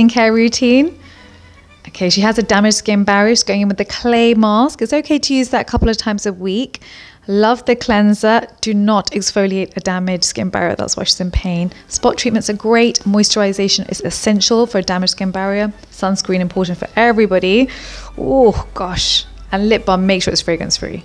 skincare routine. Okay, she has a damaged skin barrier. She's going in with the clay mask. It's okay to use that a couple of times a week. Love the cleanser. Do not exfoliate a damaged skin barrier. That's why she's in pain. Spot treatments are great. Moisturization is essential for a damaged skin barrier. Sunscreen important for everybody. Oh gosh. And lip balm, make sure it's fragrance free.